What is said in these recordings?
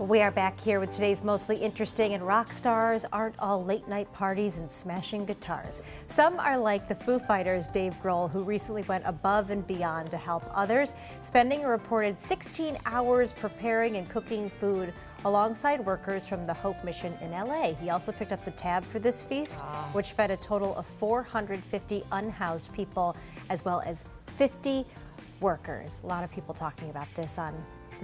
We are back here with today's mostly interesting, and rock stars aren't all late night parties and smashing guitars. Some are like the Foo Fighters' Dave Grohl, who recently went above and beyond to help others, spending a reported 16 hours preparing and cooking food alongside workers from the Hope Mission in LA. He also picked up the tab for this feast, oh. which fed a total of 450 unhoused people, as well as 50 workers. A lot of people talking about this on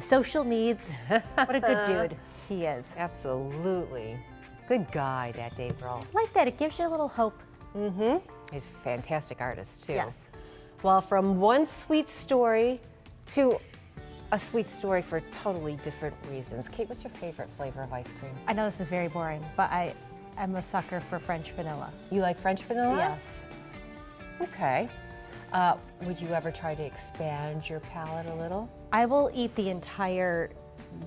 the social needs. what a good dude he is. Absolutely. Good guy, that Dave Grohl. Like that, it gives you a little hope. Mm-hmm. He's a fantastic artist, too. Yes. Well, from one sweet story to a sweet story for totally different reasons. Kate, what's your favorite flavor of ice cream? I know this is very boring, but I am a sucker for French vanilla. You like French vanilla? Yes. Okay. Uh, would you ever try to expand your palate a little? I will eat the entire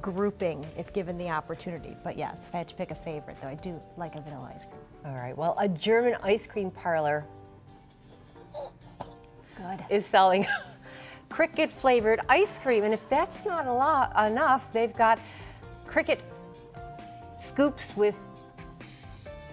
grouping if given the opportunity. But yes, if I had to pick a favorite, though, I do like a vanilla ice cream. All right. Well, a German ice cream parlor Good. is selling cricket flavored ice cream. And if that's not a lot enough, they've got cricket scoops with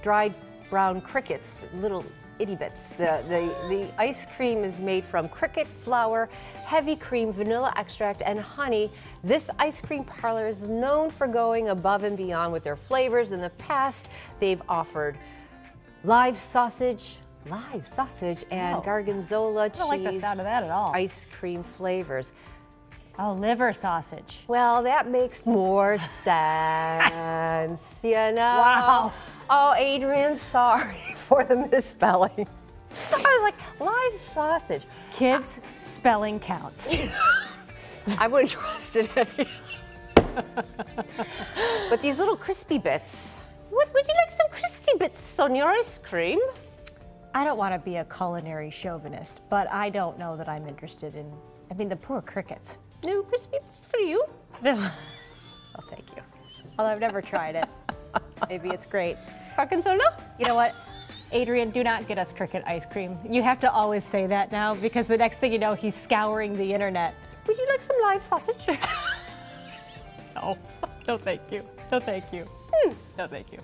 dried brown crickets, little itty bits. The, the, the ice cream is made from cricket flour, heavy cream, vanilla extract, and honey. This ice cream parlor is known for going above and beyond with their flavors. In the past, they've offered live sausage, live sausage, and oh. gorgonzola cheese. I don't like the sound of that at all. Ice cream flavors. Oh, liver sausage. Well, that makes more sense, you know? Wow. Oh, Adrian, sorry for the misspelling. I was like, live sausage. Kids, spelling counts. I wouldn't trust it any. but these little crispy bits, what, would you like some crispy bits on your ice cream? I don't want to be a culinary chauvinist, but I don't know that I'm interested in, I mean, the poor crickets. No crispy bits for you. Oh, thank you. Although I've never tried it. Maybe it's great. Gorgonzola? You know what? Adrian, do not get us cricket ice cream. You have to always say that now because the next thing you know, he's scouring the internet. Would you like some live sausage? no. No, thank you. No, thank you. Hmm. No, thank you.